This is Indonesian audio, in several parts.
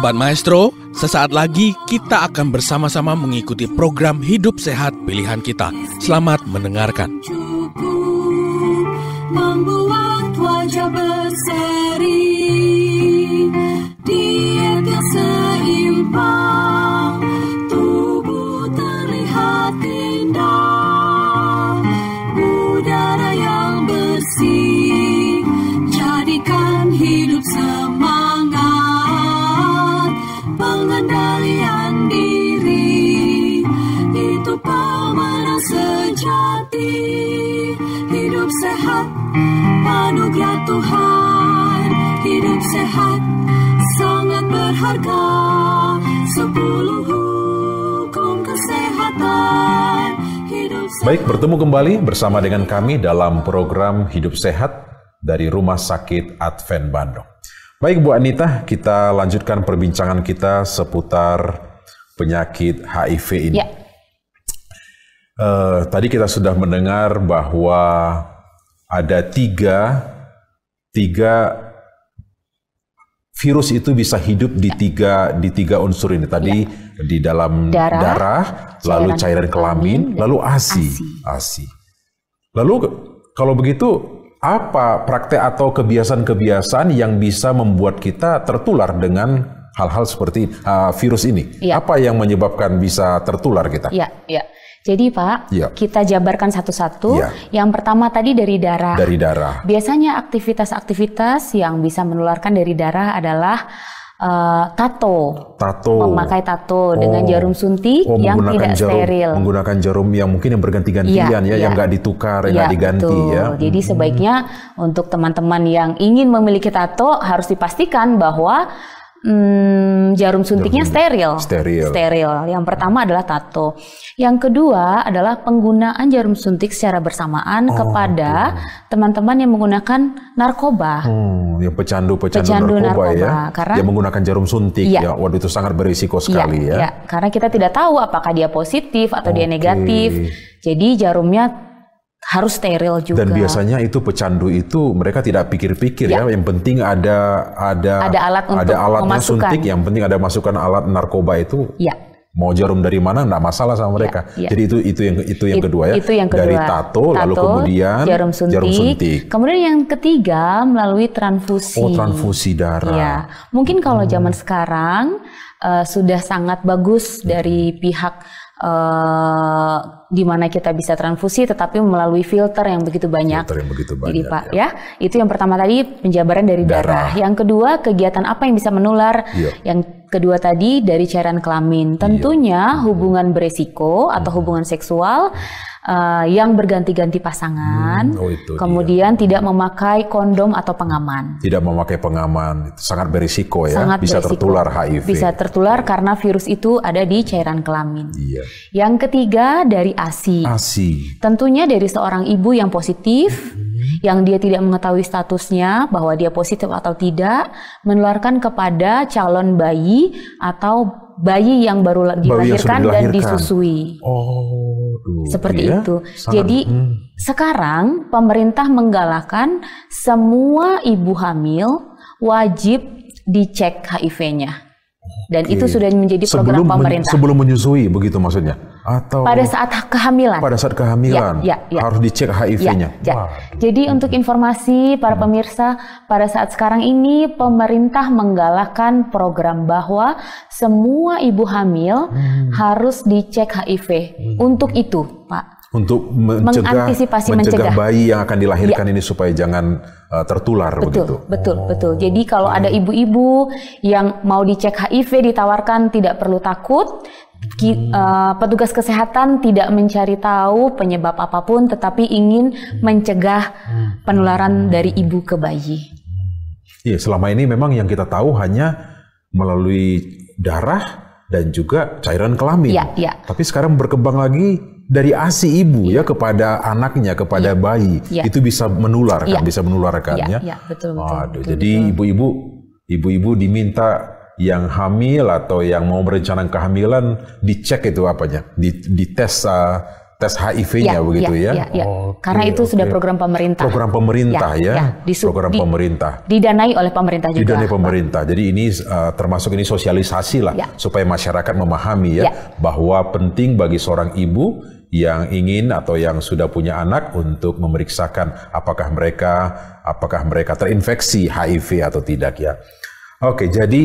Sobat Maestro, sesaat lagi kita akan bersama-sama mengikuti program Hidup Sehat Pilihan Kita. Selamat mendengarkan. Membuat wajah berseri sejati Hidup sehat Anugerah Tuhan Hidup sehat Sangat berharga Sepuluh hukum kesehatan Hidup sehat Baik, bertemu kembali bersama dengan kami dalam program Hidup Sehat dari Rumah Sakit Advent Bandung. Baik Bu Anita, kita lanjutkan perbincangan kita seputar penyakit HIV ini. Ya, Eh, tadi kita sudah mendengar bahwa ada tiga, tiga virus itu bisa hidup di tiga di tiga unsur ini. Tadi di dalam Ya. Darah, darah, lalu cairan cairan kelamin, kelamin, lalu ASI. ASI. ASI. Lalu kalau begitu apa praktek atau kebiasaan-kebiasaan yang bisa membuat kita tertular dengan hal-hal seperti uh, virus ini? Iya. Apa yang menyebabkan bisa tertular kita? ya, ya. Jadi Pak, Ya. kita jabarkan satu-satu. Ya. Yang pertama tadi dari darah. Dari darah. Biasanya aktivitas-aktivitas yang bisa menularkan dari darah adalah eh, tato, Tato. memakai tato dengan Oh. jarum suntik Oh, yang tidak jarum, steril. Menggunakan jarum yang mungkin yang berganti-gantian Iya, ya, iya. yang nggak ditukar, yang Iya, nggak diganti betul. ya. Jadi sebaiknya untuk teman-teman yang ingin memiliki tato harus dipastikan bahwa hmm, jarum suntiknya steril. Steril. Steril. Yang pertama adalah tato. Yang kedua adalah penggunaan jarum suntik secara bersamaan Oh, kepada teman-teman yang menggunakan narkoba. Hmm, yang pecandu-pecandu Pecandu narkoba, ya, narkoba, karena- yang menggunakan jarum suntik Iya. ya. Waduh itu sangat berisiko sekali Iya, ya. iya. karena kita tidak tahu apakah dia positif atau dia Oke. negatif. Jadi jarumnya harus steril juga. Dan biasanya itu pecandu itu mereka tidak pikir-pikir ya. Ya. Yang penting ada ada Ada alat untuk ada alatnya memasukkan. suntik. Yang penting ada masukan alat narkoba itu. Ya. Mau jarum dari mana nggak masalah sama mereka. iya. Jadi itu itu yang itu yang It- kedua ya. Itu yang kedua. Dari tato, lalu kemudian jarum suntik. Kemudian yang ketiga melalui transfusi. Oh transfusi darah. Iya. Mungkin kalau Hmm. zaman sekarang eh, sudah sangat bagus dari pihak eh, di mana kita bisa transfusi tetapi melalui filter yang begitu banyak. Filter yang begitu Jadi banyak, Pak ya. ya, itu yang pertama tadi penjabaran dari Darah. darah. Yang kedua kegiatan apa yang bisa menular? Iya. Yang kedua tadi dari cairan kelamin. Tentunya hubungan beresiko atau hubungan seksual eh, yang berganti-ganti pasangan. Hmm, oh, itu dia. kemudian tidak memakai kondom atau pengaman. Tidak memakai pengaman itu sangat berisiko ya. Sangat Bisa beresiko. tertular HIV. Bisa tertular karena virus itu ada di cairan kelamin. Iya. Yang ketiga dari ASI. ASI. Tentunya dari seorang ibu yang positif, Hmm. Yang dia tidak mengetahui statusnya bahwa dia positif atau tidak, menularkan kepada calon bayi atau bayi yang baru la- Bayi yang dilahirkan dan dilahirkan. disusui. Oh, duh, Seperti iya. itu. Sangat- Jadi hmm. sekarang pemerintah menggalakkan semua ibu hamil wajib dicek HIV-nya. Dan itu Oke. sudah menjadi program sebelum men- pemerintah. sebelum menyusui begitu maksudnya atau Pada saat kehamilan. pada saat kehamilan Ya, ya, ya. harus dicek HIV-nya. Ya, ya. Jadi untuk informasi para Hmm. pemirsa, pada saat sekarang ini pemerintah menggalakkan program bahwa semua ibu hamil Hmm. harus dicek HIV. Untuk itu, Pak. Untuk mencegah Mengantisipasi, mencegah mencegah. bayi yang akan dilahirkan ini supaya jangan uh, tertular Betul, begitu. betul, Oh. betul. Jadi kalau ada ibu-ibu yang mau dicek HIV ditawarkan tidak perlu takut. Ki- Hmm. eh, petugas kesehatan tidak mencari tahu penyebab apa pun, tetapi ingin mencegah Hmm. penularan dari ibu ke bayi. Iya, selama ini memang yang kita tahu hanya melalui darah dan juga cairan kelamin. Iya, iya. Tapi sekarang berkembang lagi dari ASI ibu ya kepada anaknya, kepada bayi. Iya. Itu bisa menularkan, Iya. bisa menularkan Iya, ya. iya, betul, betul, Waduh, betul, jadi ibu-ibu ibu-ibu diminta yang hamil atau yang mau merencanakan kehamilan dicek itu apanya? Di, dites uh, tes HIV-nya begitu ya? Ya, ya. Oke, Karena itu sudah program pemerintah. Program pemerintah ya, ya. Disu- program di- pemerintah. Didanai oleh pemerintah juga. Didanai pemerintah. Jadi ini uh, termasuk ini sosialisasi lah Ya. supaya masyarakat memahami ya, Ya. bahwa penting bagi seorang ibu yang ingin atau yang sudah punya anak untuk memeriksakan apakah mereka apakah mereka terinfeksi HIV atau tidak ya. Oke, jadi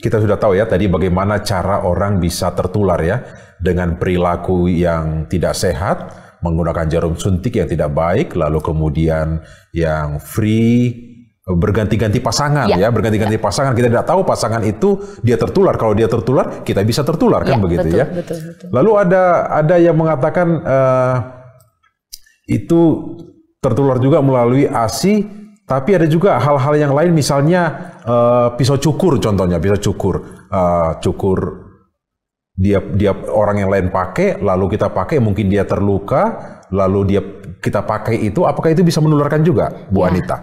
kita sudah tahu ya tadi bagaimana cara orang bisa tertular ya dengan perilaku yang tidak sehat, menggunakan jarum suntik yang tidak baik, lalu kemudian yang free berganti-ganti pasangan ya, Ya, berganti-ganti pasangan. Kita tidak tahu pasangan itu dia tertular. Kalau dia tertular, kita bisa tertular kan Ya, begitu betul, ya. betul, betul. Lalu ada ada yang mengatakan eh, itu tertular juga melalui ASI, tapi ada juga hal-hal yang lain, misalnya eh, pisau cukur contohnya, pisau cukur, Eh, cukur dia dia orang yang lain pakai, lalu kita pakai, mungkin dia terluka, lalu dia kita pakai itu, apakah itu bisa menularkan juga, Bu Ya. Anita?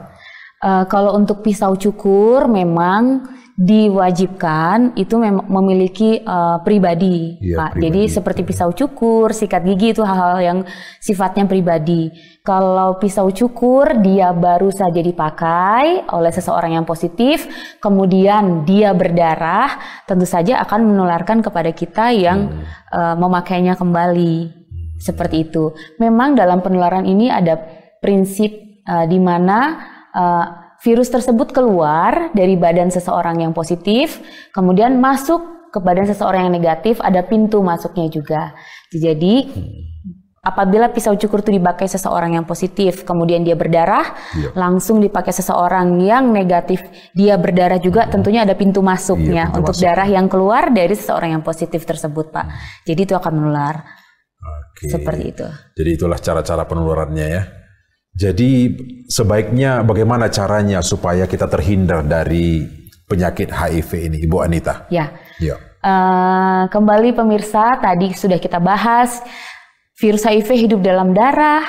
Eh, kalau untuk pisau cukur memang diwajibkan itu mem- memiliki eh, pribadi, Iya, Pak. pribadi. Jadi seperti pisau cukur, sikat gigi itu hal-hal yang sifatnya pribadi. Kalau pisau cukur dia baru saja dipakai oleh seseorang yang positif, kemudian dia berdarah, tentu saja akan menularkan kepada kita yang eh, memakainya kembali. Seperti itu. Memang dalam penularan ini ada prinsip eh, di mana eh, virus tersebut keluar dari badan seseorang yang positif, kemudian masuk ke badan seseorang yang negatif, ada pintu masuknya juga. Jadi apabila pisau cukur itu dipakai seseorang yang positif, kemudian dia berdarah, Iya. langsung dipakai seseorang yang negatif, dia berdarah juga, tentunya ada pintu masuknya pintu untuk masuk. darah yang keluar dari seseorang yang positif tersebut, Pak. Jadi itu akan menular Oke. seperti itu. Jadi itulah cara-cara penularannya ya. Jadi sebaiknya bagaimana caranya supaya kita terhindar dari penyakit HIV ini, Ibu Anita? Ya. Ya. Eh, kembali pemirsa, tadi sudah kita bahas virus HIV hidup dalam darah,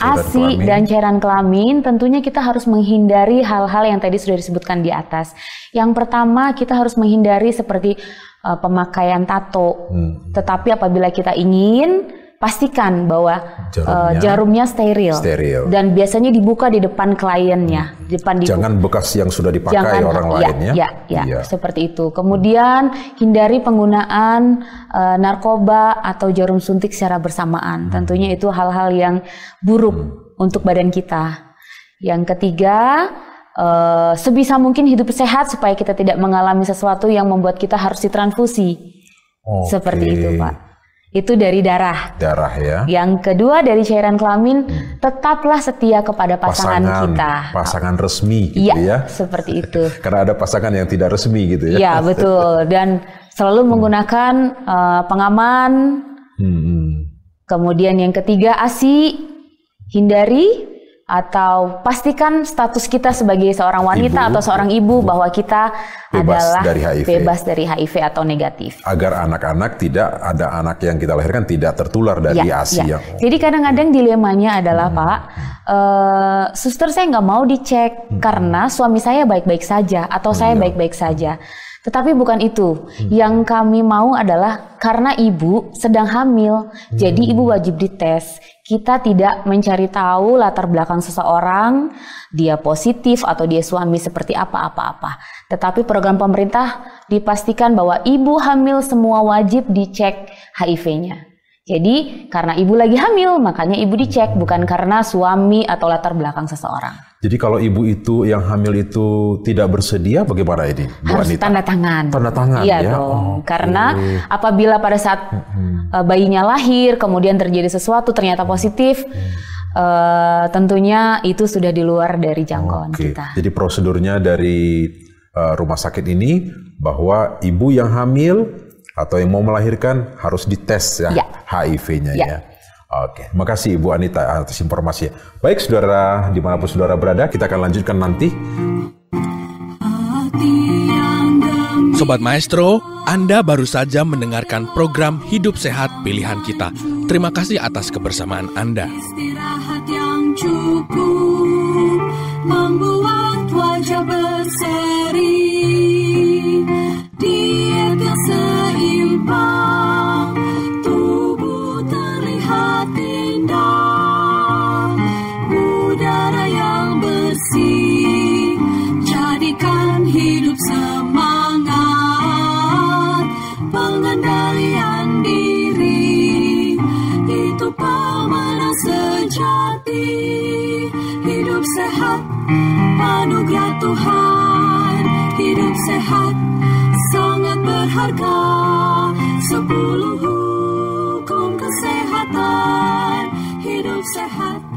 ASI kelamin. dan cairan kelamin. Tentunya kita harus menghindari hal-hal yang tadi sudah disebutkan di atas. Yang pertama, kita harus menghindari seperti eh, pemakaian tato. Hmm. Tetapi apabila kita ingin pastikan bahwa Jarumnya eh, jarumnya steril. steril. dan biasanya dibuka di depan kliennya, di depan di Jangan bekas yang sudah dipakai Jangan orang ya, lain ya. Ya, ya, seperti itu. Kemudian hindari penggunaan eh, narkoba atau jarum suntik secara bersamaan. Hmm. Tentunya itu hal-hal yang buruk untuk badan kita. Yang ketiga, eh, sebisa mungkin hidup sehat supaya kita tidak mengalami sesuatu yang membuat kita harus ditransfusi. Oke. Seperti itu, Pak. Itu dari darah. Darah ya. Yang kedua dari cairan kelamin, tetaplah setia kepada pasangan, kita. pasangan resmi gitu Iya, ya. seperti itu. Karena ada pasangan yang tidak resmi gitu ya. Iya betul dan selalu menggunakan eh, pengaman. Hmm, hmm. Kemudian yang ketiga ASI hindari atau pastikan status kita sebagai seorang wanita Ibu. atau seorang ibu bahwa kita Bebas adalah dari HIV. bebas dari HIV atau negatif. Agar anak-anak tidak ada anak yang kita lahirkan tidak tertular dari Ya, ASI ya. yang Jadi kadang-kadang dilemanya adalah Hmm. Pak, eh, suster saya nggak mau dicek Hmm. karena suami saya baik-baik saja atau saya Iya. baik-baik saja. Tetapi bukan itu. Hmm. Yang kami mau adalah karena ibu sedang hamil, jadi Hmm. ibu wajib dites. Kita tidak mencari tahu latar belakang seseorang, dia positif atau dia suami seperti apa-apa-apa. Tetapi program pemerintah dipastikan bahwa ibu hamil semua wajib dicek HIV-nya. Jadi karena ibu lagi hamil, makanya ibu dicek bukan karena suami atau latar belakang seseorang. Jadi kalau ibu itu yang hamil itu tidak bersedia bagaimana ini? Bu Harus Anita? tanda tangan. Tanda tangan Iya ya. dong. Oke. Karena apabila pada saat uh, bayinya lahir kemudian terjadi sesuatu ternyata positif, uh, tentunya itu sudah di luar dari jangkauan Oke. kita. Jadi prosedurnya dari uh, rumah sakit ini bahwa ibu yang hamil atau yang mau melahirkan harus dites ya, Ya. HIV-nya Ya. ya. Oke, makasih Ibu Anita atas informasinya. Baik, saudara, di mana pun saudara berada, kita akan lanjutkan nanti. Sobat Maestro, Anda baru saja mendengarkan program Hidup Sehat Pilihan Kita. Terima kasih atas kebersamaan Anda. istirahat yang cukup membuat wajah berseri sejati Hidup sehat Anugerah Tuhan Hidup sehat Sangat berharga Sepuluh hukum kesehatan Hidup sehat.